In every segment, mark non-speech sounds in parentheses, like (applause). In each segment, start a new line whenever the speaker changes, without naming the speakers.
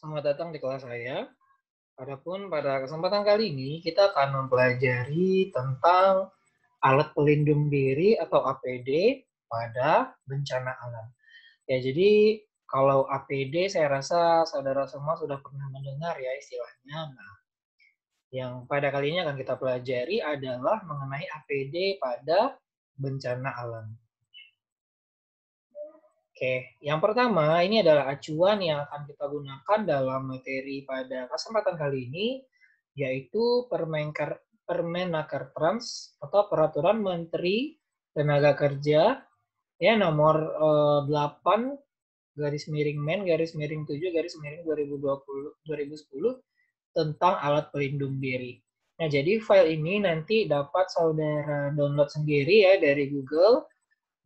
Selamat datang di kelas saya. Adapun pada kesempatan kali ini kita akan mempelajari tentang alat pelindung diri atau APD pada bencana alam. Ya, jadi kalau APD saya rasa saudara semua sudah pernah mendengar ya istilahnya. Nah, yang pada kali ini akan kita pelajari adalah mengenai APD pada bencana alam. Oke, yang pertama ini adalah acuan yang akan kita gunakan dalam materi pada kesempatan kali ini, yaitu Permenkar, Permenaker Trans atau Peraturan Menteri Tenaga Kerja ya nomor eh, 8 garis miring men garis miring 7 garis miring 2020 2010 tentang alat pelindung diri. Nah, jadi file ini nanti dapat saudara download sendiri ya dari Google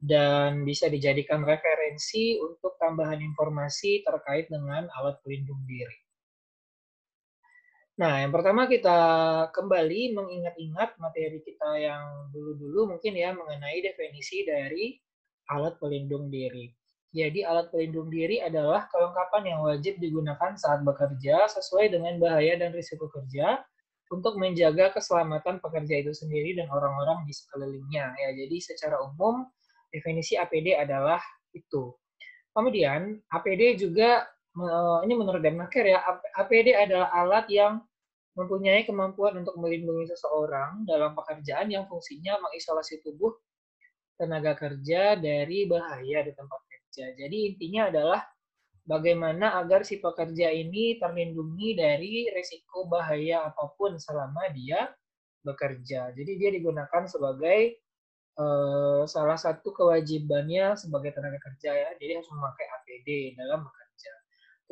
dan bisa dijadikan referensi untuk tambahan informasi terkait dengan alat pelindung diri. Nah, yang pertama kita kembali mengingat-ingat materi kita yang dulu-dulu mungkin ya mengenai definisi dari alat pelindung diri. Jadi alat pelindung diri adalah kelengkapan yang wajib digunakan saat bekerja sesuai dengan bahaya dan risiko kerja untuk menjaga keselamatan pekerja itu sendiri dan orang-orang di sekelilingnya. Ya, jadi secara umum definisi APD adalah itu. Kemudian APD juga ini menurut Demarker ya, APD adalah alat yang mempunyai kemampuan untuk melindungi seseorang dalam pekerjaan yang fungsinya mengisolasi tubuh tenaga kerja dari bahaya di tempat kerja. Jadi intinya adalah bagaimana agar si pekerja ini terlindungi dari risiko bahaya apa pun selama dia bekerja. Jadi dia digunakan sebagai uh, salah satu kewajibannya sebagai tenaga kerja ya, jadi harus memakai APD dalam bekerja.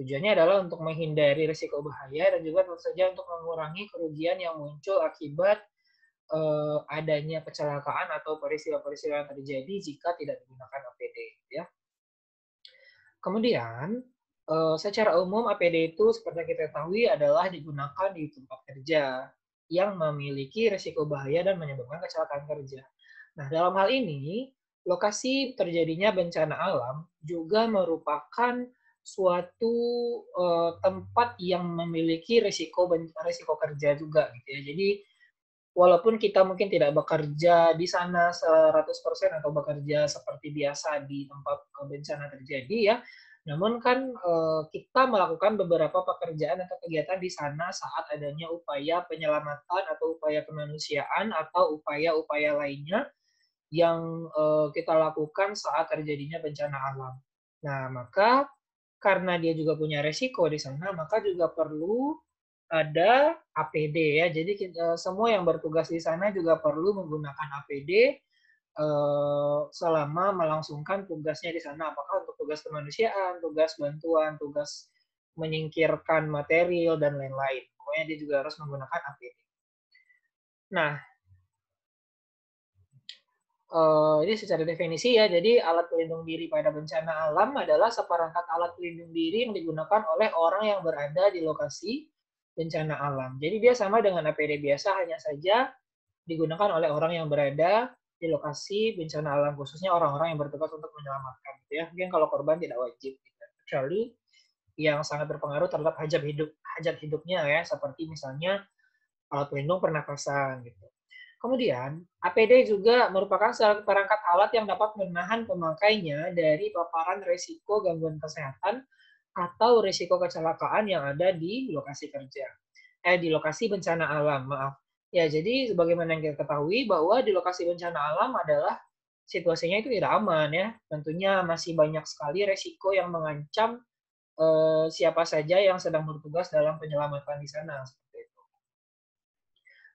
Tujuannya adalah untuk menghindari risiko bahaya dan juga tentu saja untuk mengurangi kerugian yang muncul akibat uh, adanya kecelakaan atau peristiwa-peristiwa yang terjadi jika tidak digunakan APD. Ya. Kemudian, uh, secara umum APD itu seperti kita ketahui adalah digunakan di tempat kerja yang memiliki risiko bahaya dan menyebabkan kecelakaan kerja. Nah, dalam hal ini, lokasi terjadinya bencana alam juga merupakan suatu uh, tempat yang memiliki risiko risiko kerja juga gitu ya. Jadi walaupun kita mungkin tidak bekerja di sana 100% atau bekerja seperti biasa di tempat bencana terjadi ya, namun kan uh, kita melakukan beberapa pekerjaan atau kegiatan di sana saat adanya upaya penyelamatan atau upaya kemanusiaan atau upaya-upaya lainnya yang uh, kita lakukan saat terjadinya bencana alam. Nah, maka karena dia juga punya resiko di sana, maka juga perlu ada APD ya. Jadi kita, semua yang bertugas di sana juga perlu menggunakan APD uh, selama melangsungkan tugasnya di sana. Apakah untuk tugas kemanusiaan, tugas bantuan, tugas menyingkirkan material dan lain-lain. Pokoknya dia juga harus menggunakan APD. Nah, uh, ini secara definisi ya, jadi alat pelindung diri pada bencana alam adalah seperangkat alat pelindung diri yang digunakan oleh orang yang berada di lokasi bencana alam. Jadi dia sama dengan APD biasa, hanya saja digunakan oleh orang yang berada di lokasi bencana alam, khususnya orang-orang yang bertugas untuk menyelamatkan. Gitu ya. Mungkin kalau korban tidak wajib, gitu. kecuali yang sangat berpengaruh terhadap hajat hidup hajat hidupnya ya, seperti misalnya alat pelindung pernapasan gitu. Kemudian, APD juga merupakan perangkat alat yang dapat menahan pemakainya dari paparan risiko gangguan kesehatan atau risiko kecelakaan yang ada di lokasi kerja. Eh, di lokasi bencana alam, maaf. Ya, jadi sebagaimana yang kita ketahui bahwa di lokasi bencana alam adalah situasinya itu tidak aman ya. Tentunya masih banyak sekali risiko yang mengancam eh, siapa saja yang sedang bertugas dalam penyelamatan di sana.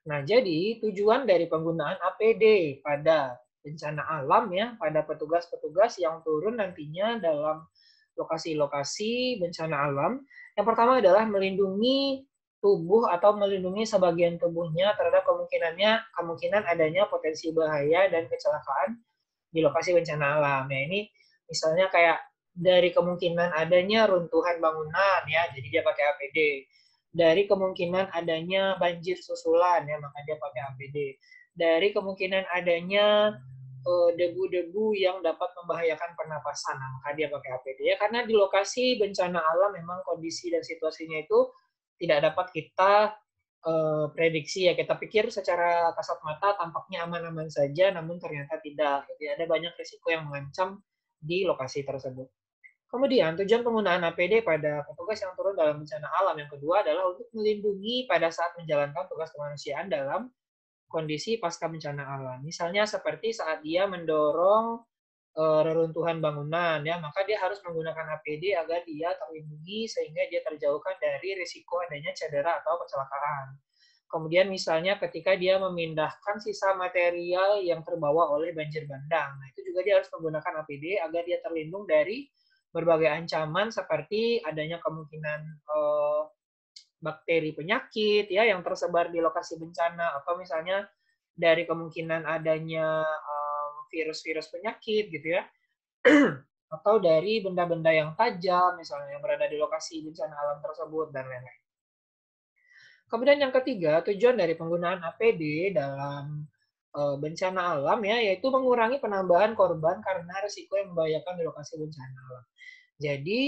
Nah, jadi tujuan dari penggunaan APD pada bencana alam ya, pada petugas-petugas yang turun nantinya dalam lokasi-lokasi bencana alam. Yang pertama adalah melindungi tubuh atau melindungi sebagian tubuhnya terhadap kemungkinannya kemungkinan adanya potensi bahaya dan kecelakaan di lokasi bencana alam. Ya, ini misalnya kayak dari kemungkinan adanya runtuhan bangunan ya, jadi dia pakai APD dari kemungkinan adanya banjir susulan ya maka dia pakai APD dari kemungkinan adanya eh, debu-debu yang dapat membahayakan pernapasan. Nah, maka dia pakai APD ya karena di lokasi bencana alam memang kondisi dan situasinya itu tidak dapat kita uh, prediksi ya. Kita pikir secara kasat mata tampaknya aman-aman saja, namun ternyata tidak. Jadi ada banyak risiko yang mengancam di lokasi tersebut. Kemudian tujuan penggunaan APD pada petugas yang turun dalam bencana alam yang kedua adalah untuk melindungi pada saat menjalankan tugas kemanusiaan dalam kondisi pasca bencana alam. Misalnya seperti saat dia mendorong e, reruntuhan bangunan ya, maka dia harus menggunakan APD agar dia terlindungi sehingga dia terjauhkan dari risiko adanya cedera atau kecelakaan. Kemudian misalnya ketika dia memindahkan sisa material yang terbawa oleh banjir bandang. Nah, itu juga dia harus menggunakan APD agar dia terlindung dari berbagai ancaman seperti adanya kemungkinan uh, bakteri penyakit ya yang tersebar di lokasi bencana atau misalnya dari kemungkinan adanya virus-virus uh, penyakit gitu ya (clears throat) atau dari benda-benda yang tajam misalnya yang berada di lokasi bencana alam tersebut dan lain-lain. Kemudian yang ketiga, tujuan dari penggunaan APD dalam bencana alam ya yaitu mengurangi penambahan korban karena risiko yang membahayakan di lokasi bencana alam. Jadi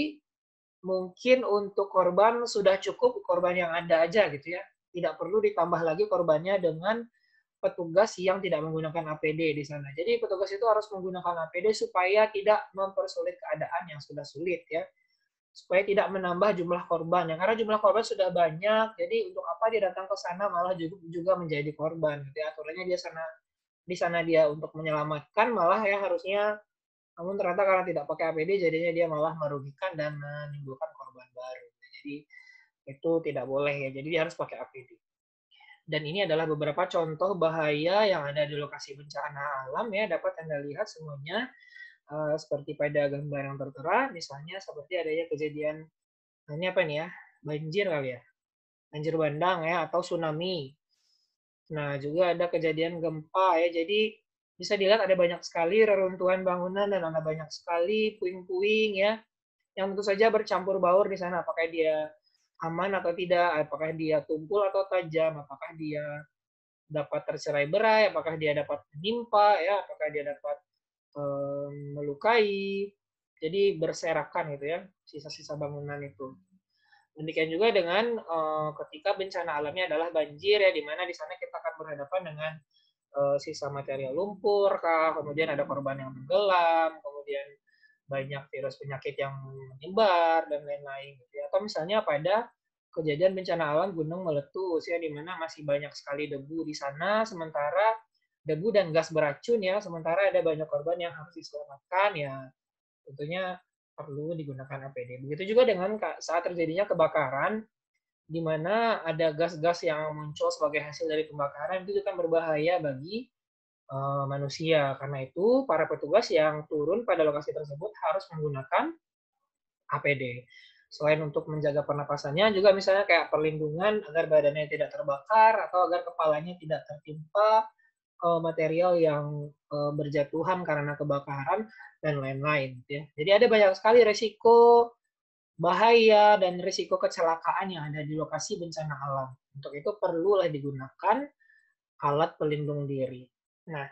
mungkin untuk korban sudah cukup korban yang ada aja gitu ya. Tidak perlu ditambah lagi korbannya dengan petugas yang tidak menggunakan APD di sana. Jadi petugas itu harus menggunakan APD supaya tidak mempersulit keadaan yang sudah sulit ya supaya tidak menambah jumlah korban ya. Karena jumlah korban sudah banyak jadi untuk apa dia datang ke sana malah juga, menjadi korban jadi aturannya dia sana di sana dia untuk menyelamatkan malah ya harusnya. Namun ternyata karena tidak pakai APD jadinya dia malah merugikan dan menimbulkan korban baru. Jadi itu tidak boleh ya jadi dia harus pakai APD dan ini adalah beberapa contoh bahaya yang ada di lokasi bencana alam ya dapat anda lihat semuanya uh, seperti pada gambar yang tertera, misalnya seperti adanya kejadian ini apa nih ya banjir kali ya banjir bandang ya atau tsunami. Nah juga ada kejadian gempa ya jadi bisa dilihat ada banyak sekali reruntuhan bangunan dan ada banyak sekali puing-puing ya yang tentu saja bercampur baur di sana apakah dia aman atau tidak apakah dia tumpul atau tajam apakah dia dapat tercerai berai apakah dia dapat menimpa ya apakah dia dapat melukai, jadi berserakan gitu ya sisa-sisa bangunan itu. Demikian juga dengan uh, ketika bencana alamnya adalah banjir ya, di mana di sana kita akan berhadapan dengan uh, sisa material lumpur, kah, kemudian ada korban yang tenggelam, kemudian banyak virus penyakit yang menyebar dan lain-lain. Gitu ya. Atau misalnya pada kejadian bencana alam gunung meletus ya, di mana masih banyak sekali debu di sana, sementara debu dan gas beracun ya, sementara ada banyak korban yang harus diselamatkan ya tentunya perlu digunakan APD. Begitu juga dengan saat terjadinya kebakaran di mana ada gas-gas yang muncul sebagai hasil dari pembakaran itu kan berbahaya bagi uh, manusia. Karena itu para petugas yang turun pada lokasi tersebut harus menggunakan APD. Selain untuk menjaga pernapasannya, juga misalnya kayak perlindungan agar badannya tidak terbakar atau agar kepalanya tidak tertimpa uh, material yang uh, berjatuhan karena kebakaran dan lain-lain. Gitu ya. Jadi ada banyak sekali resiko bahaya dan risiko kecelakaan yang ada di lokasi bencana alam. Untuk itu perlulah digunakan alat pelindung diri. Nah,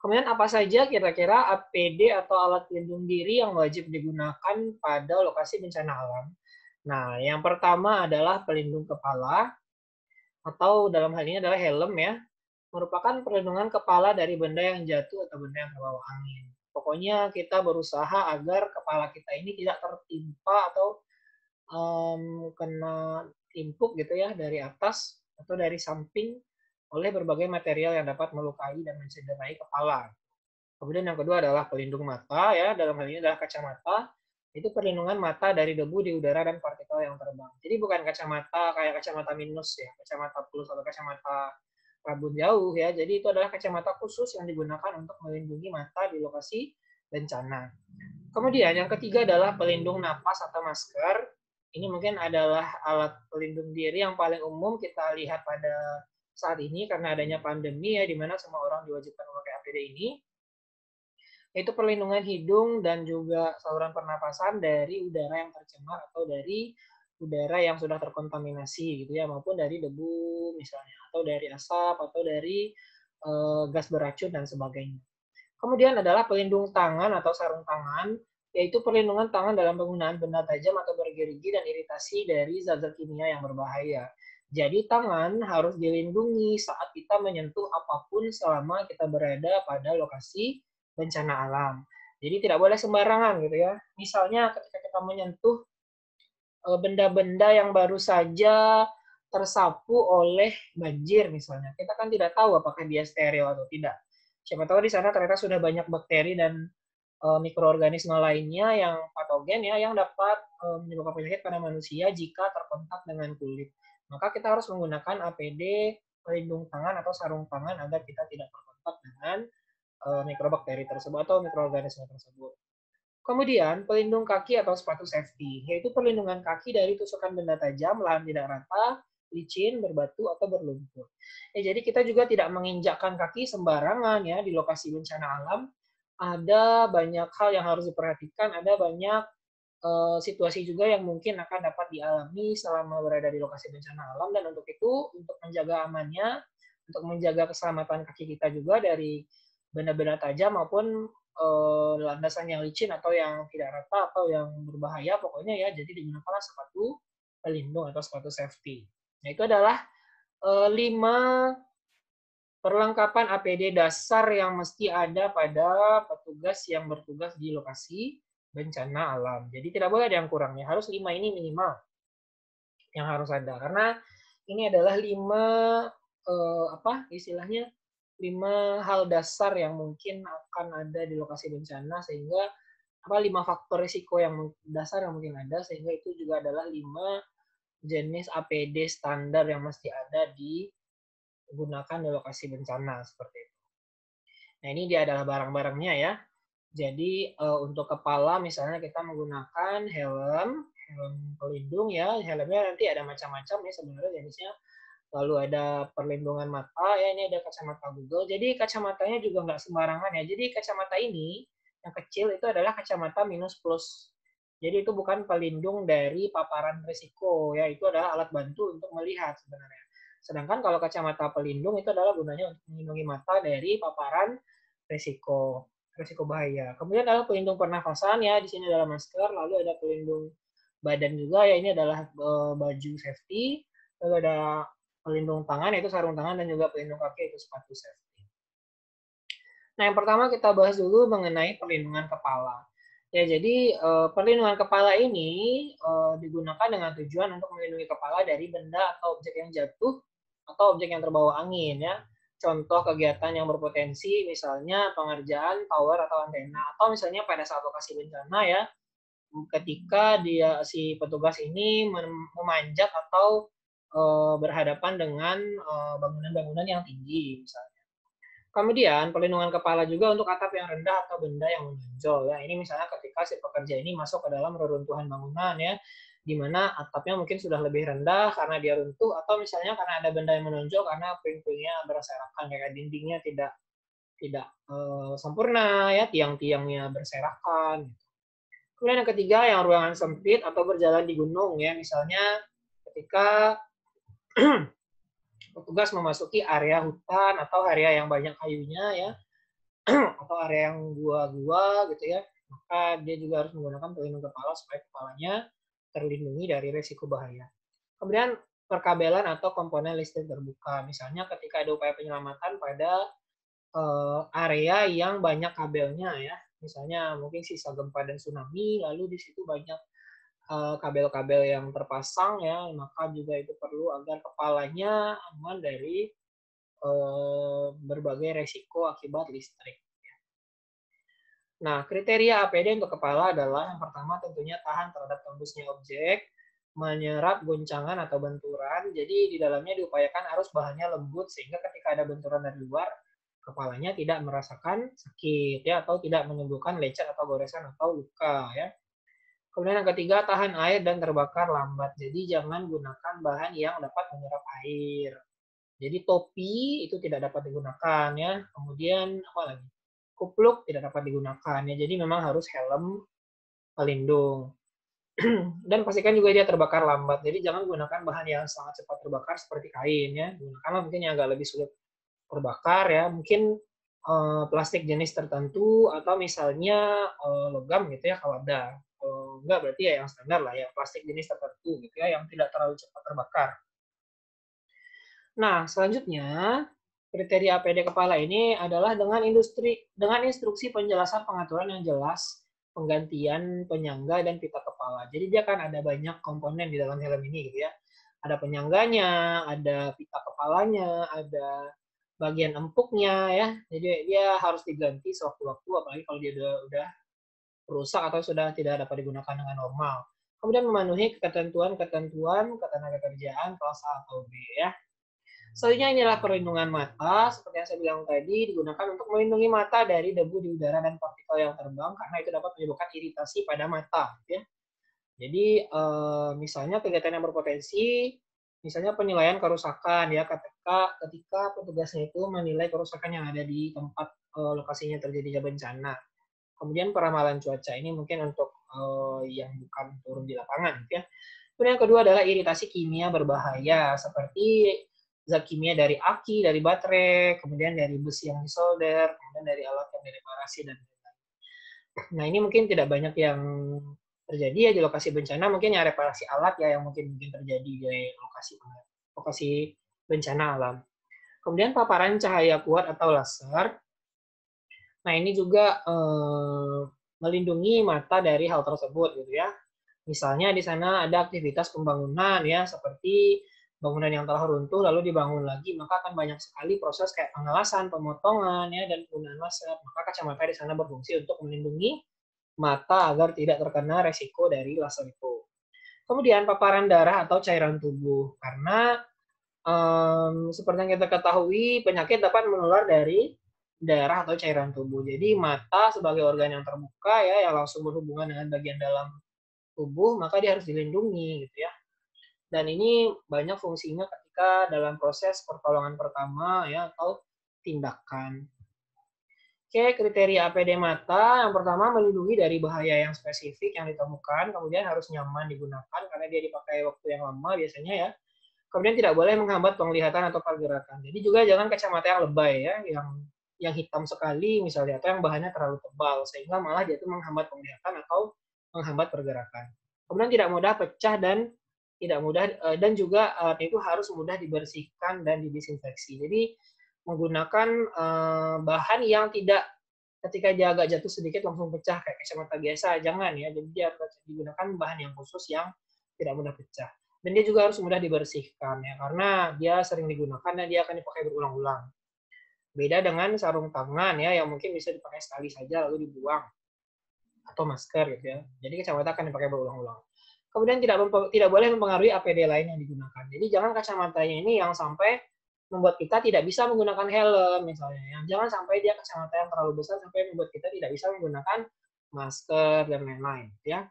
kemudian apa saja kira-kira APD atau alat pelindung diri yang wajib digunakan pada lokasi bencana alam? Nah, yang pertama adalah pelindung kepala atau dalam hal ini adalah helm ya merupakan perlindungan kepala dari benda yang jatuh atau benda yang terbawa angin. Pokoknya kita berusaha agar kepala kita ini tidak tertimpa atau um, kena timpuk gitu ya dari atas atau dari samping oleh berbagai material yang dapat melukai dan mencederai kepala. Kemudian yang kedua adalah pelindung mata ya, dalam hal ini adalah kacamata. Itu perlindungan mata dari debu di udara dan partikel yang terbang. Jadi bukan kacamata kayak kacamata minus ya, kacamata plus atau kacamata rabun jauh ya. Jadi itu adalah kacamata khusus yang digunakan untuk melindungi mata di lokasi bencana. Kemudian yang ketiga adalah pelindung napas atau masker. Ini mungkin adalah alat pelindung diri yang paling umum kita lihat pada saat ini karena adanya pandemi ya di mana semua orang diwajibkan memakai APD ini. Itu perlindungan hidung dan juga saluran pernapasan dari udara yang tercemar atau dari udara yang sudah terkontaminasi gitu ya maupun dari debu misalnya atau dari asap atau dari uh, gas beracun dan sebagainya. Kemudian adalah pelindung tangan atau sarung tangan, yaitu perlindungan tangan dalam penggunaan benda tajam atau bergerigi dan iritasi dari zat-zat kimia yang berbahaya. Jadi tangan harus dilindungi saat kita menyentuh apa pun selama kita berada pada lokasi bencana alam. Jadi tidak boleh sembarangan gitu ya. Misalnya ketika kita menyentuh benda-benda yang baru saja tersapu oleh banjir misalnya, kita kan tidak tahu apakah dia steril atau tidak siapa tahu di sana ternyata sudah banyak bakteri dan uh, mikroorganisme lainnya yang patogen ya yang dapat uh, menyebabkan penyakit pada manusia jika terkontak dengan kulit. Maka kita harus menggunakan APD pelindung tangan atau sarung tangan agar kita tidak terkontak dengan mikrobakteri tersebut atau mikroorganisme tersebut. Kemudian, pelindung kaki atau sepatu safety, yaitu perlindungan kaki dari tusukan benda tajam, lahan tidak rata, licin, berbatu, atau berlumpur. Ya, jadi kita juga tidak menginjakkan kaki sembarangan ya di lokasi bencana alam. Ada banyak hal yang harus diperhatikan, ada banyak uh, situasi juga yang mungkin akan dapat dialami selama berada di lokasi bencana alam dan untuk itu untuk menjaga amannya, untuk menjaga keselamatan kaki kita juga dari benda-benda tajam maupun uh, landasan yang licin atau yang tidak rata atau yang berbahaya pokoknya ya jadi digunakanlah sepatu pelindung atau sepatu safety. Nah, itu adalah uh, lima perlengkapan APD dasar yang mesti ada pada petugas yang bertugas di lokasi bencana alam. Jadi tidak boleh ada yang kurangnya, harus lima ini minimal yang harus ada. Karena ini adalah lima uh, apa istilahnya lima hal dasar yang mungkin akan ada di lokasi bencana sehingga apa lima faktor risiko yang dasar yang mungkin ada sehingga itu juga adalah lima jenis APD standar yang mesti ada digunakan di lokasi bencana seperti itu. Nah ini dia adalah barang-barangnya ya. Jadi uh, untuk kepala misalnya kita menggunakan helm, helm pelindung ya. Helmnya nanti ada macam-macam ya sebenarnya jenisnya. Lalu ada perlindungan mata ya ini ada kacamata Google. Jadi kacamatanya juga nggak sembarangan ya. Jadi kacamata ini yang kecil itu adalah kacamata minus plus jadi itu bukan pelindung dari paparan risiko ya, itu adalah alat bantu untuk melihat sebenarnya. Sedangkan kalau kacamata pelindung itu adalah gunanya untuk melindungi mata dari paparan risiko risiko bahaya. Kemudian adalah pelindung pernafasan ya, di sini adalah masker, lalu ada pelindung badan juga ya, ini adalah uh, baju safety, lalu ada pelindung tangan yaitu sarung tangan dan juga pelindung kaki itu sepatu safety. Nah, yang pertama kita bahas dulu mengenai perlindungan kepala. Ya, jadi uh, perlindungan kepala ini uh, digunakan dengan tujuan untuk melindungi kepala dari benda atau objek yang jatuh atau objek yang terbawa angin ya. Contoh kegiatan yang berpotensi misalnya pengerjaan tower atau antena atau misalnya pada saat lokasi bencana ya ketika dia si petugas ini memanjat atau uh, berhadapan dengan bangunan-bangunan uh, yang tinggi misalnya. Kemudian pelindungan kepala juga untuk atap yang rendah atau benda yang menonjol. Ya, ini misalnya ketika si pekerja ini masuk ke dalam reruntuhan bangunan ya, di mana atapnya mungkin sudah lebih rendah karena dia runtuh atau misalnya karena ada benda yang menonjol karena puing-puingnya berserakan kayak dindingnya tidak tidak uh, sempurna ya, tiang-tiangnya berserakan. Kemudian yang ketiga yang ruangan sempit atau berjalan di gunung ya, misalnya ketika (clears throat) petugas memasuki area hutan atau area yang banyak kayunya ya (clears throat) atau area yang gua-gua gitu ya maka dia juga harus menggunakan pelindung kepala supaya kepalanya terlindungi dari risiko bahaya. Kemudian perkabelan atau komponen listrik terbuka. Misalnya ketika ada upaya penyelamatan pada uh, area yang banyak kabelnya ya. Misalnya mungkin sisa gempa dan tsunami, lalu di situ banyak kabel-kabel yang terpasang ya, maka juga itu perlu agar kepalanya aman dari uh, berbagai resiko akibat listrik. Nah, kriteria APD untuk kepala adalah yang pertama tentunya tahan terhadap tembusnya objek, menyerap goncangan atau benturan. Jadi di dalamnya diupayakan harus bahannya lembut sehingga ketika ada benturan dari luar, kepalanya tidak merasakan sakit ya atau tidak menimbulkan lecet atau goresan atau luka ya. Kemudian yang ketiga, tahan air dan terbakar lambat. Jadi jangan gunakan bahan yang dapat menyerap air. Jadi topi itu tidak dapat digunakan ya. Kemudian apa lagi? Kupluk tidak dapat digunakan ya. Jadi memang harus helm pelindung. (clears throat) dan pastikan juga dia terbakar lambat. Jadi jangan gunakan bahan yang sangat cepat terbakar seperti kain ya. Gunakanlah mungkin yang agak lebih sulit terbakar ya. Mungkin uh, plastik jenis tertentu atau misalnya uh, logam gitu ya kalau ada. Enggak berarti ya yang standar lah ya plastik jenis tertentu gitu ya yang tidak terlalu cepat terbakar. Nah, selanjutnya kriteria APD kepala ini adalah dengan industri dengan instruksi penjelasan pengaturan yang jelas, penggantian penyangga dan pita kepala. Jadi dia kan ada banyak komponen di dalam helm ini gitu ya. Ada penyangganya, ada pita kepalanya, ada bagian empuknya ya. Jadi dia harus diganti sewaktu-waktu apalagi kalau dia udah, udah rusak atau sudah tidak dapat digunakan dengan normal. Kemudian memenuhi ketentuan-ketentuan ketenaga kerjaan kelas A atau B ya. Selanjutnya inilah perlindungan mata, seperti yang saya bilang tadi, digunakan untuk melindungi mata dari debu di udara dan partikel yang terbang, karena itu dapat menyebabkan iritasi pada mata. Ya. Jadi, eh, misalnya kegiatan yang berpotensi, misalnya penilaian kerusakan, ya ketika ketika petugasnya itu menilai kerusakan yang ada di tempat eh, lokasinya terjadinya bencana. Kemudian peramalan cuaca ini mungkin untuk eh, yang bukan turun di lapangan, ya. Kemudian yang kedua adalah iritasi kimia berbahaya, seperti zat kimia dari aki, dari baterai, kemudian dari besi yang disolder, kemudian dari alat yang direparasi dan lain-lain. Nah ini mungkin tidak banyak yang terjadi ya di lokasi bencana, mungkin yang reparasi alat ya yang mungkin mungkin terjadi di lokasi lokasi bencana alam. Kemudian paparan cahaya kuat atau laser. Nah ini juga eh, melindungi mata dari hal tersebut gitu ya. Misalnya di sana ada aktivitas pembangunan ya seperti bangunan yang telah runtuh lalu dibangun lagi, maka akan banyak sekali proses kayak pengelasan, pemotongan, ya, dan penggunaan laser. Maka kacamata di sana berfungsi untuk melindungi mata agar tidak terkena resiko dari laser itu. Kemudian paparan darah atau cairan tubuh, karena um, seperti yang kita ketahui penyakit dapat menular dari darah atau cairan tubuh. Jadi mata sebagai organ yang terbuka ya yang langsung berhubungan dengan bagian dalam tubuh, maka dia harus dilindungi gitu ya dan ini banyak fungsinya ketika dalam proses pertolongan pertama ya atau tindakan. Oke, kriteria APD mata yang pertama melindungi dari bahaya yang spesifik yang ditemukan, kemudian harus nyaman digunakan karena dia dipakai waktu yang lama biasanya ya. Kemudian tidak boleh menghambat penglihatan atau pergerakan. Jadi juga jangan kacamata yang lebay ya, yang yang hitam sekali misalnya atau yang bahannya terlalu tebal sehingga malah dia itu menghambat penglihatan atau menghambat pergerakan. Kemudian tidak mudah pecah dan tidak mudah eh, dan juga alat itu harus mudah dibersihkan dan didisinfeksi. Jadi menggunakan eh, bahan yang tidak ketika dia agak jatuh sedikit langsung pecah kayak kacamata biasa, jangan ya. Jadi dia harus digunakan bahan yang khusus yang tidak mudah pecah. Dan dia juga harus mudah dibersihkan ya karena dia sering digunakan dan dia akan dipakai berulang-ulang. Beda dengan sarung tangan ya yang mungkin bisa dipakai sekali saja lalu dibuang atau masker gitu ya. Jadi kacamata akan dipakai berulang-ulang kemudian tidak tidak boleh mempengaruhi APD lain yang digunakan. Jadi jangan kacamatanya ini yang sampai membuat kita tidak bisa menggunakan helm misalnya. Yang jangan sampai dia kacamata yang terlalu besar sampai membuat kita tidak bisa menggunakan masker dan lain-lain ya.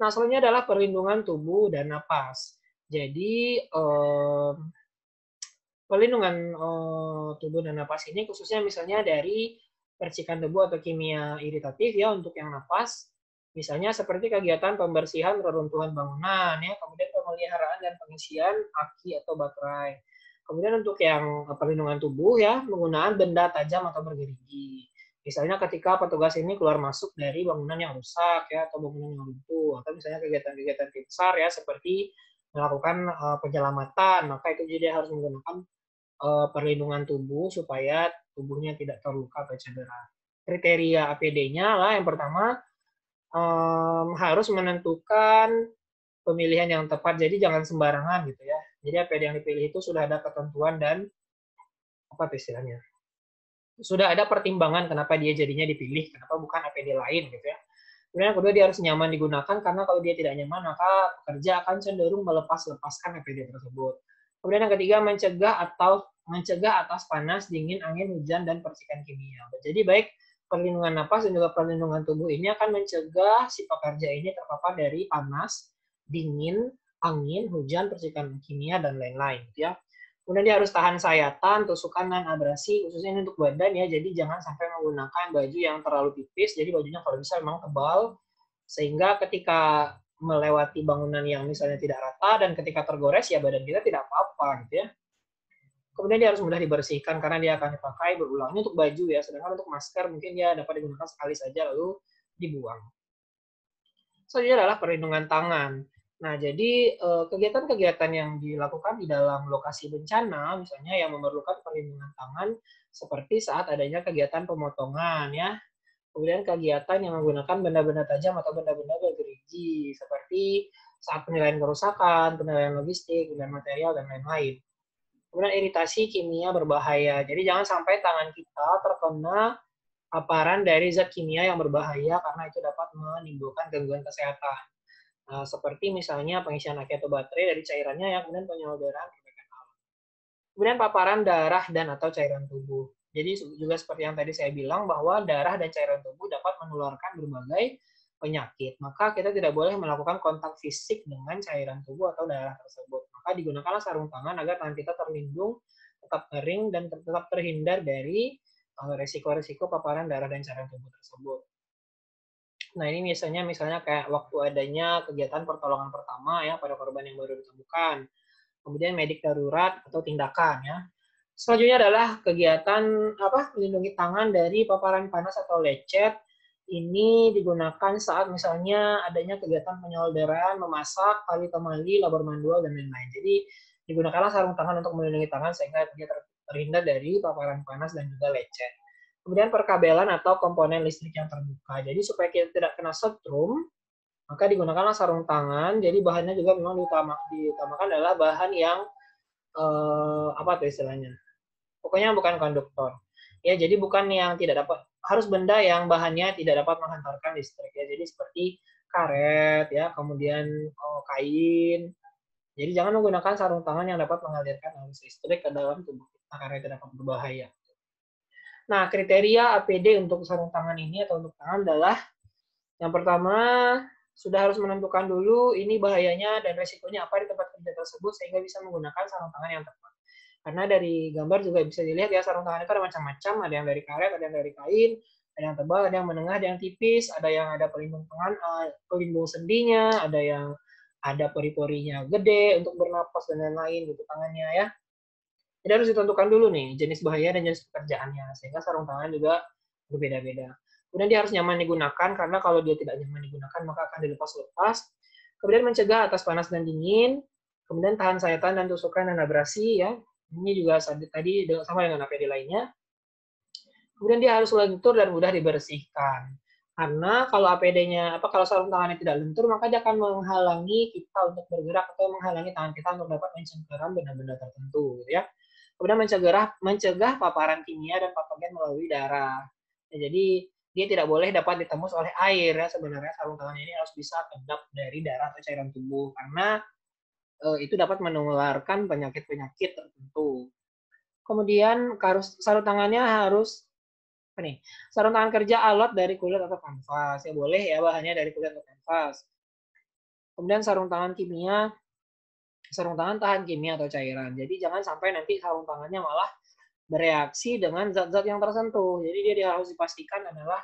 Nah, selanjutnya adalah perlindungan tubuh dan napas. Jadi eh, perlindungan eh, tubuh dan napas ini khususnya misalnya dari percikan debu atau kimia iritatif ya untuk yang napas Misalnya seperti kegiatan pembersihan reruntuhan bangunan, ya, kemudian pemeliharaan dan pengisian aki atau baterai. Kemudian untuk yang perlindungan tubuh ya, penggunaan benda tajam atau bergerigi. Misalnya ketika petugas ini keluar masuk dari bangunan yang rusak ya atau bangunan yang runtuh atau misalnya kegiatan-kegiatan besar ya seperti melakukan uh, penyelamatan, maka itu jadi harus menggunakan uh, perlindungan tubuh supaya tubuhnya tidak terluka atau cedera. Kriteria APD-nya lah yang pertama um, harus menentukan pemilihan yang tepat. Jadi jangan sembarangan gitu ya. Jadi APD yang dipilih itu sudah ada ketentuan dan apa istilahnya? Sudah ada pertimbangan kenapa dia jadinya dipilih, kenapa bukan APD lain gitu ya. Kemudian yang kedua dia harus nyaman digunakan karena kalau dia tidak nyaman maka pekerja akan cenderung melepas-lepaskan APD tersebut. Kemudian yang ketiga mencegah atau mencegah atas panas, dingin, angin, hujan dan percikan kimia. Jadi baik perlindungan napas dan juga perlindungan tubuh ini akan mencegah si pekerja ini terpapar dari panas, dingin, angin, hujan, percikan kimia dan lain-lain ya. Kemudian dia harus tahan sayatan, tusukan dan abrasi khususnya untuk badan ya. Jadi jangan sampai menggunakan baju yang terlalu tipis. Jadi bajunya kalau bisa memang tebal sehingga ketika melewati bangunan yang misalnya tidak rata dan ketika tergores ya badan kita tidak apa-apa gitu ya. Kemudian dia harus mudah dibersihkan karena dia akan dipakai berulang. Ini untuk baju ya, sedangkan untuk masker mungkin dia dapat digunakan sekali saja lalu dibuang. Selanjutnya adalah perlindungan tangan. Nah, jadi eh, kegiatan-kegiatan yang dilakukan di dalam lokasi bencana, misalnya yang memerlukan perlindungan tangan, seperti saat adanya kegiatan pemotongan, ya. Kemudian kegiatan yang menggunakan benda-benda tajam atau benda-benda bergerigi, seperti saat penilaian kerusakan, penilaian logistik, penilaian material, dan lain-lain. Kemudian iritasi kimia berbahaya. Jadi jangan sampai tangan kita terkena paparan dari zat kimia yang berbahaya karena itu dapat menimbulkan gangguan kesehatan. Nah, seperti misalnya pengisian aki atau baterai dari cairannya yang kemudian penyelenggaraan. Kemudian paparan darah dan atau cairan tubuh. Jadi juga seperti yang tadi saya bilang bahwa darah dan cairan tubuh dapat menularkan berbagai penyakit. Maka kita tidak boleh melakukan kontak fisik dengan cairan tubuh atau darah tersebut. Maka digunakanlah sarung tangan agar tangan kita terlindung, tetap kering dan tetap terhindar dari eh, resiko-resiko paparan darah dan cairan tubuh tersebut. Nah, ini misalnya misalnya kayak waktu adanya kegiatan pertolongan pertama ya pada korban yang baru ditemukan. Kemudian medik darurat atau tindakan ya. Selanjutnya adalah kegiatan apa? melindungi tangan dari paparan panas atau lecet. Ini digunakan saat misalnya adanya kegiatan penyolderan, memasak, kali temali, labor manual dan lain-lain. Jadi digunakanlah sarung tangan untuk melindungi tangan sehingga dia terhindar dari paparan panas dan juga lecet. Kemudian perkabelan atau komponen listrik yang terbuka. Jadi supaya kita tidak kena setrum, maka digunakanlah sarung tangan. Jadi bahannya juga memang diutama, diutamakan adalah bahan yang eh, apa tuh istilahnya? Pokoknya bukan konduktor. Ya, jadi bukan yang tidak dapat harus benda yang bahannya tidak dapat menghantarkan listrik ya. Jadi seperti karet ya, kemudian oh, kain. Jadi jangan menggunakan sarung tangan yang dapat mengalirkan arus listrik ke dalam tubuh kita karena itu dapat berbahaya. Nah, kriteria APD untuk sarung tangan ini atau untuk tangan adalah yang pertama sudah harus menentukan dulu ini bahayanya dan resikonya apa di tempat kerja tersebut sehingga bisa menggunakan sarung tangan yang tepat. Karena dari gambar juga bisa dilihat ya sarung tangan itu ada macam-macam, ada yang dari karet, ada yang dari kain, ada yang tebal, ada yang menengah, ada yang tipis, ada yang ada pelindung tangan, uh, pelindung sendinya, ada yang ada pori-porinya gede untuk bernapas dan lain-lain gitu tangannya ya. Jadi harus ditentukan dulu nih jenis bahaya dan jenis pekerjaannya sehingga sarung tangan juga berbeda-beda. Kemudian dia harus nyaman digunakan karena kalau dia tidak nyaman digunakan maka akan dilepas-lepas. Kemudian mencegah atas panas dan dingin. Kemudian tahan sayatan dan tusukan dan abrasi ya. Ini juga tadi sama dengan APD lainnya. Kemudian dia harus lentur dan mudah dibersihkan. Karena kalau APD-nya apa kalau sarung tangannya tidak lentur maka dia akan menghalangi kita untuk bergerak atau menghalangi tangan kita untuk dapat mencengkeram benda-benda tertentu gitu ya. Kemudian mencegah mencegah paparan kimia dan patogen melalui darah. Ya, jadi dia tidak boleh dapat ditembus oleh air ya sebenarnya sarung tangan ini harus bisa kedap dari darah atau cairan tubuh karena itu dapat menularkan penyakit-penyakit tertentu. Kemudian harus sarung tangannya harus apa nih? Sarung tangan kerja alat dari kulit atau kanvas. Ya boleh ya bahannya dari kulit atau kanvas. Kemudian sarung tangan kimia sarung tangan tahan kimia atau cairan. Jadi jangan sampai nanti sarung tangannya malah bereaksi dengan zat-zat yang tersentuh. Jadi dia harus dipastikan adalah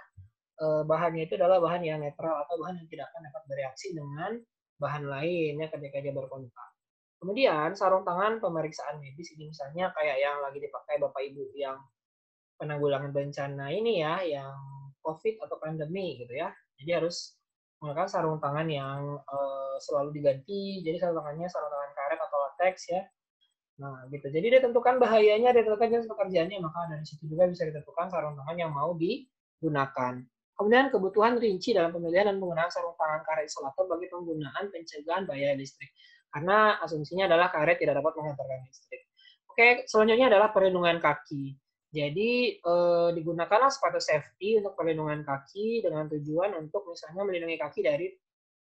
eh, bahannya itu adalah bahan yang netral atau bahan yang tidak akan dapat bereaksi dengan bahan lainnya ketika dia berkontak. Kemudian sarung tangan pemeriksaan medis ini misalnya kayak yang lagi dipakai Bapak Ibu yang penanggulangan bencana ini ya, yang COVID atau pandemi gitu ya. Jadi harus menggunakan sarung tangan yang uh, selalu diganti. Jadi sarung tangannya sarung tangan karet atau latex ya. Nah, gitu. Jadi dia tentukan bahayanya, dia tentukan jenis pekerjaannya, maka dari situ juga bisa ditentukan sarung tangan yang mau digunakan. Kemudian kebutuhan rinci dalam pemilihan dan penggunaan sarung tangan karet isolator bagi penggunaan pencegahan bahaya listrik. Karena asumsinya adalah karet tidak dapat menghantarkan listrik. Oke, selanjutnya adalah perlindungan kaki. Jadi eh, digunakanlah sepatu safety untuk perlindungan kaki dengan tujuan untuk misalnya melindungi kaki dari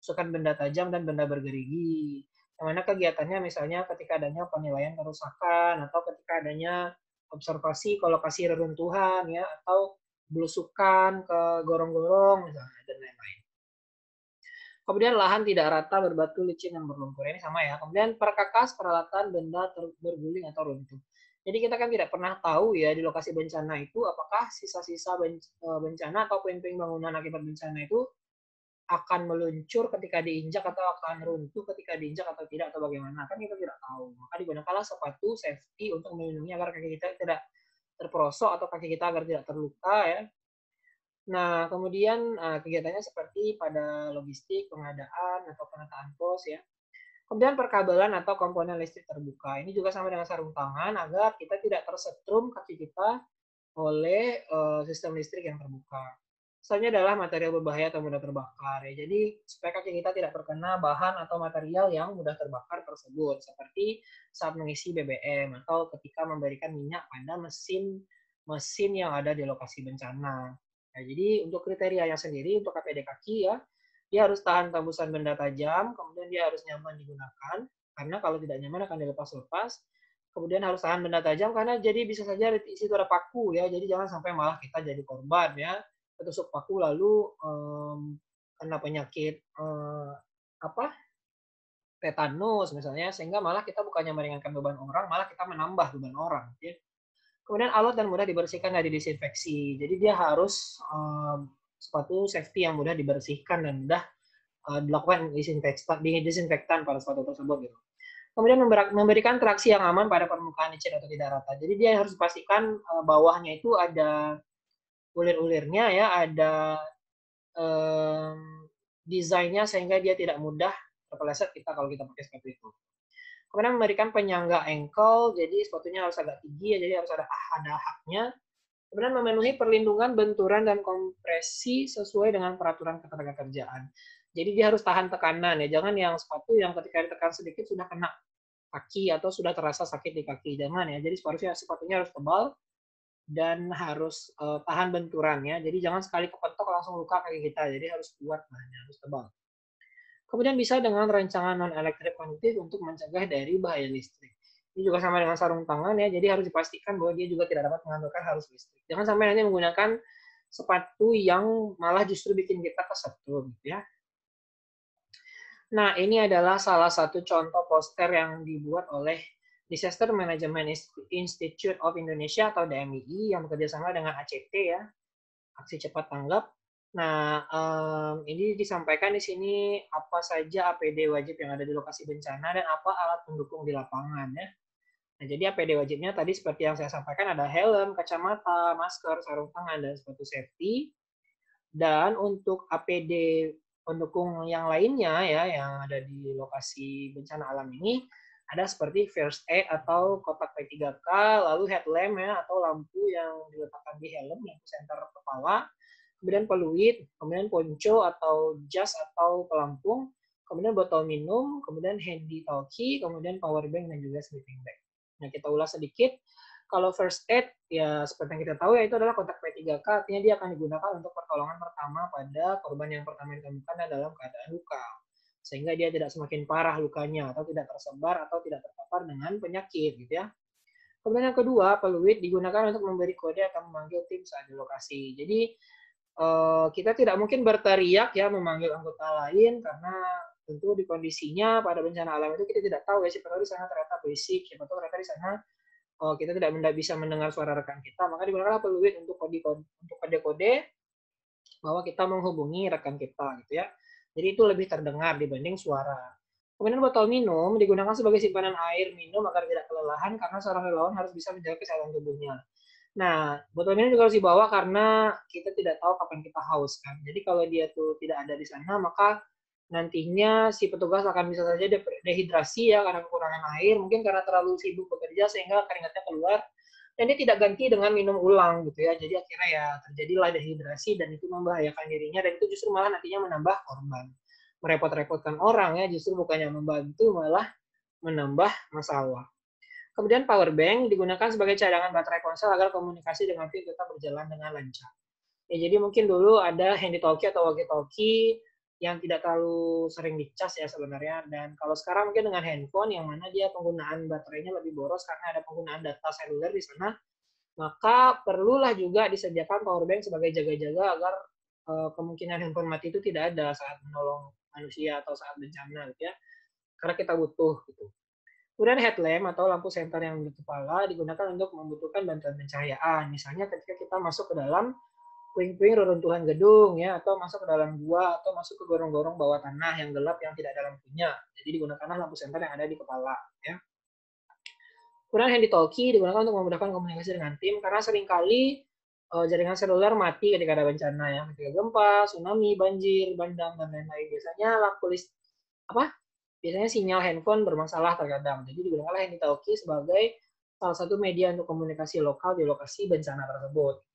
tusukan benda tajam dan benda bergerigi. Yang mana kegiatannya misalnya ketika adanya penilaian kerusakan atau ketika adanya observasi lokasi reruntuhan ya atau belusukan ke gorong-gorong misalnya dan lain-lain. Kemudian lahan tidak rata berbatu licin yang berlumpur ini sama ya. Kemudian perkakas peralatan benda berguling atau runtuh. Jadi kita kan tidak pernah tahu ya di lokasi bencana itu apakah sisa-sisa eh, bencana atau puing-puing bangunan akibat bencana itu akan meluncur ketika diinjak atau akan runtuh ketika diinjak atau tidak atau bagaimana kan kita tidak tahu maka digunakanlah sepatu safety untuk melindungi agar kaki kita tidak terperosok atau kaki kita agar tidak terluka ya. Nah kemudian uh, kegiatannya seperti pada logistik pengadaan atau penataan pos ya. Kemudian perkabelan atau komponen listrik terbuka. Ini juga sama dengan sarung tangan agar kita tidak tersetrum kaki kita oleh uh, sistem listrik yang terbuka Selanjutnya adalah material berbahaya atau mudah terbakar. Ya. Jadi supaya kaki kita tidak terkena bahan atau material yang mudah terbakar tersebut, seperti saat mengisi BBM atau ketika memberikan minyak pada mesin mesin yang ada di lokasi bencana. Ya, jadi untuk kriteria yang sendiri untuk KPD kaki ya, dia harus tahan tembusan benda tajam, kemudian dia harus nyaman digunakan, karena kalau tidak nyaman akan dilepas-lepas. Kemudian harus tahan benda tajam karena jadi bisa saja di situ ada paku ya, jadi jangan sampai malah kita jadi korban ya ketusuk paku lalu um, kena penyakit uh, apa? Tetanus misalnya sehingga malah kita bukannya meringankan beban orang malah kita menambah beban orang ya. kemudian alat dan mudah dibersihkan dari disinfeksi. Jadi dia harus um, sepatu safety yang mudah dibersihkan dan mudah uh, dilakukan disinfektan disinfektan pada sepatu tersebut gitu. Kemudian memberikan traksi yang aman pada permukaan licin atau tidak rata jadi dia harus pastikan uh, bawahnya itu ada ulir-ulirnya ya ada um, desainnya sehingga dia tidak mudah terpeleset kita kalau kita pakai sepatu itu. Kemudian memberikan penyangga ankle, jadi sepatunya harus agak tinggi ya, jadi harus ada ada haknya. Kemudian memenuhi perlindungan benturan dan kompresi sesuai dengan peraturan ketenagakerjaan. Jadi dia harus tahan tekanan ya, jangan yang sepatu yang ketika ditekan sedikit sudah kena kaki atau sudah terasa sakit di kaki, jangan ya. Jadi sepatunya sepatunya harus tebal, dan harus uh, tahan benturannya. Jadi jangan sekali kepentok langsung luka kaki kita. Jadi harus kuat bahannya, harus tebal. Kemudian bisa dengan rancangan non elektrik konduktif untuk mencegah dari bahaya listrik. Ini juga sama dengan sarung tangan ya. Jadi harus dipastikan bahwa dia juga tidak dapat mengandalkan harus listrik. Jangan sampai nanti menggunakan sepatu yang malah justru bikin kita kesetrum gitu ya. Nah, ini adalah salah satu contoh poster yang dibuat oleh Disaster Management Institute of Indonesia atau DMII yang bekerjasama dengan ACT ya, Aksi Cepat Tanggap. Nah, um, ini disampaikan di sini apa saja APD wajib yang ada di lokasi bencana dan apa alat pendukung di lapangan ya. Nah, jadi APD wajibnya tadi seperti yang saya sampaikan ada helm, kacamata, masker, sarung tangan, dan sepatu safety. Dan untuk APD pendukung yang lainnya ya yang ada di lokasi bencana alam ini ada seperti first aid atau kotak P3K, lalu headlamp ya atau lampu yang diletakkan di helm yang center kepala, kemudian peluit, kemudian ponco atau jas atau pelampung, kemudian botol minum, kemudian handy talkie, kemudian power bank dan juga sleeping bag. Nah, kita ulas sedikit. Kalau first aid, ya seperti yang kita tahu ya itu adalah kotak P3K, artinya dia akan digunakan untuk pertolongan pertama pada korban yang pertama ditemukan dalam keadaan luka sehingga dia tidak semakin parah lukanya atau tidak tersebar atau tidak terpapar dengan penyakit gitu ya. Kemudian yang kedua, peluit digunakan untuk memberi kode atau memanggil tim saat di lokasi. Jadi eh, kita tidak mungkin berteriak ya memanggil anggota lain karena tentu di kondisinya pada bencana alam itu kita tidak tahu ya siapa tahu di sana ternyata basic, siapa tahu ternyata di sana oh, kita tidak bisa mendengar suara rekan kita, maka digunakan peluit untuk kode untuk kode-kode bahwa kita menghubungi rekan kita gitu ya. Jadi itu lebih terdengar dibanding suara. Kemudian botol minum digunakan sebagai simpanan air minum agar tidak kelelahan karena seorang relawan harus bisa menjaga kesehatan tubuhnya. Nah, botol minum juga harus dibawa karena kita tidak tahu kapan kita haus kan. Jadi kalau dia tuh tidak ada di sana, maka nantinya si petugas akan bisa saja dehidrasi ya karena kekurangan air, mungkin karena terlalu sibuk bekerja sehingga keringatnya keluar dan dia tidak ganti dengan minum ulang gitu ya. Jadi akhirnya ya terjadilah dehidrasi dan itu membahayakan dirinya dan itu justru malah nantinya menambah korban. Merepot-repotkan orang ya, justru bukannya membantu malah menambah masalah. Kemudian power bank digunakan sebagai cadangan baterai ponsel agar komunikasi dengan tim tetap berjalan dengan lancar. Ya, jadi mungkin dulu ada handy talkie atau walkie talkie yang tidak terlalu sering dicas ya sebenarnya. Dan kalau sekarang mungkin dengan handphone yang mana dia penggunaan baterainya lebih boros karena ada penggunaan data seluler di sana, maka perlulah juga disediakan power bank sebagai jaga-jaga agar uh, kemungkinan handphone mati itu tidak ada saat menolong manusia atau saat bencana gitu ya. Karena kita butuh gitu. Kemudian headlamp atau lampu senter yang di kepala digunakan untuk membutuhkan bantuan pencahayaan. Misalnya ketika kita masuk ke dalam puing-puing reruntuhan gedung ya atau masuk ke dalam gua atau masuk ke gorong-gorong bawah tanah yang gelap yang tidak ada lampunya. Jadi digunakanlah lampu senter yang ada di kepala ya. Kemudian handy talkie digunakan untuk memudahkan komunikasi dengan tim karena sering kali uh, jaringan seluler mati ketika ada bencana ya, ketika gempa, tsunami, banjir, bandang dan lain-lain. Biasanya lampu list apa? Biasanya sinyal handphone bermasalah terkadang. Jadi digunakanlah handy talkie sebagai salah satu media untuk komunikasi lokal di lokasi bencana tersebut.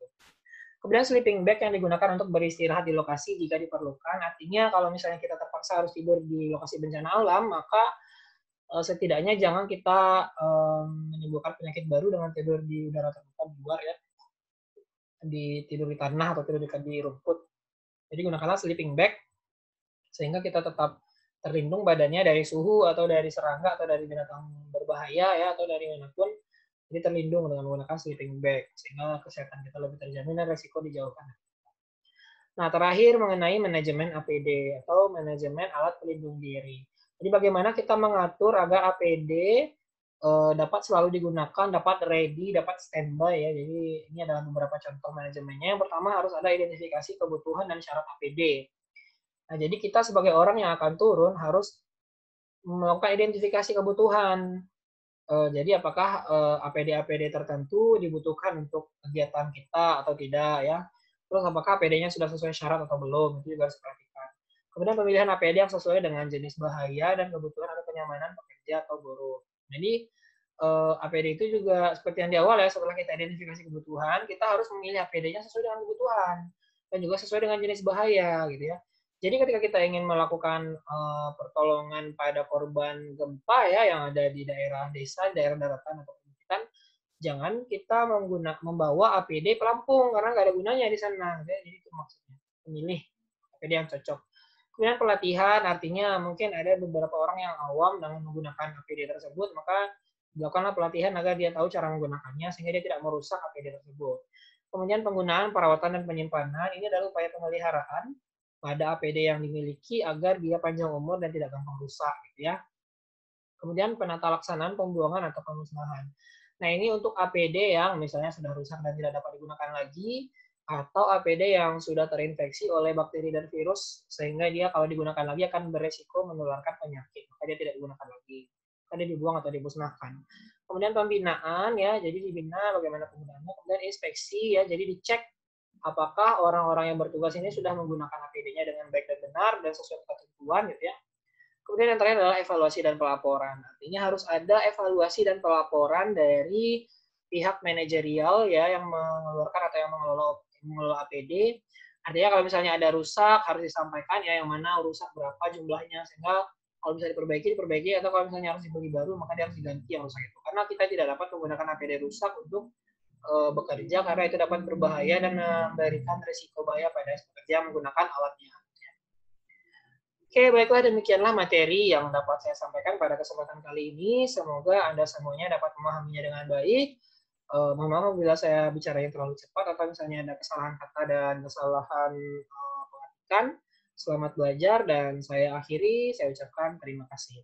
Kemudian sleeping bag yang digunakan untuk beristirahat di lokasi jika diperlukan. Artinya kalau misalnya kita terpaksa harus tidur di lokasi bencana alam, maka uh, setidaknya jangan kita um, menimbulkan penyakit baru dengan tidur di udara terbuka di luar ya. Di tidur di tanah atau tidur di, di rumput. Jadi gunakanlah sleeping bag sehingga kita tetap terlindung badannya dari suhu atau dari serangga atau dari binatang berbahaya ya atau dari mana pun jadi terlindung dengan menggunakan sleeping bag sehingga kesehatan kita lebih terjamin dan resiko dijauhkan. Nah, terakhir mengenai manajemen APD atau manajemen alat pelindung diri. Jadi bagaimana kita mengatur agar APD eh, dapat selalu digunakan, dapat ready, dapat standby ya. Jadi ini adalah beberapa contoh manajemennya. Yang pertama harus ada identifikasi kebutuhan dan syarat APD. Nah, jadi kita sebagai orang yang akan turun harus melakukan identifikasi kebutuhan. Uh, jadi apakah uh, eh, APD-APD tertentu dibutuhkan untuk kegiatan kita atau tidak ya? Terus apakah APD-nya sudah sesuai syarat atau belum? Itu juga harus diperhatikan. Kemudian pemilihan APD yang sesuai dengan jenis bahaya dan kebutuhan atau kenyamanan pekerja atau buruh. Jadi uh, eh, APD itu juga seperti yang di awal ya, setelah kita identifikasi kebutuhan, kita harus memilih APD-nya sesuai dengan kebutuhan dan juga sesuai dengan jenis bahaya gitu ya. Jadi ketika kita ingin melakukan uh, pertolongan pada korban gempa ya yang ada di daerah desa, daerah daratan atau perbukitan, jangan kita menggunakan membawa APD pelampung karena nggak ada gunanya di sana. Jadi itu maksudnya memilih APD yang cocok. Kemudian pelatihan artinya mungkin ada beberapa orang yang awam dengan menggunakan APD tersebut, maka dilakukanlah pelatihan agar dia tahu cara menggunakannya sehingga dia tidak merusak APD tersebut. Kemudian penggunaan, perawatan, dan penyimpanan ini adalah upaya pemeliharaan pada APD yang dimiliki agar dia panjang umur dan tidak gampang rusak gitu ya. Kemudian penata laksanaan pembuangan atau pemusnahan. Nah, ini untuk APD yang misalnya sudah rusak dan tidak dapat digunakan lagi atau APD yang sudah terinfeksi oleh bakteri dan virus sehingga dia kalau digunakan lagi akan beresiko menularkan penyakit. Maka dia tidak digunakan lagi. Maka dibuang atau dimusnahkan. Kemudian pembinaan ya, jadi dibina bagaimana penggunaannya. Kemudian inspeksi ya, jadi dicek apakah orang-orang yang bertugas ini sudah menggunakan APD-nya dengan baik dan benar dan sesuai ketentuan gitu ya. Kemudian yang terakhir adalah evaluasi dan pelaporan. Artinya harus ada evaluasi dan pelaporan dari pihak manajerial ya yang mengeluarkan atau yang mengelola, mengelola APD. Artinya kalau misalnya ada rusak harus disampaikan ya yang mana rusak berapa jumlahnya sehingga kalau bisa diperbaiki diperbaiki atau kalau misalnya harus dibeli baru maka dia harus diganti yang rusak itu. Karena kita tidak dapat menggunakan APD rusak untuk uh, bekerja karena itu dapat berbahaya dan memberikan risiko bahaya pada pekerja menggunakan alatnya. Oke, baiklah demikianlah materi yang dapat saya sampaikan pada kesempatan kali ini. Semoga Anda semuanya dapat memahaminya dengan baik. Uh, mohon maaf apabila saya bicara yang terlalu cepat atau misalnya ada kesalahan kata dan kesalahan uh, pengetikan. Selamat belajar dan saya akhiri, saya ucapkan terima kasih.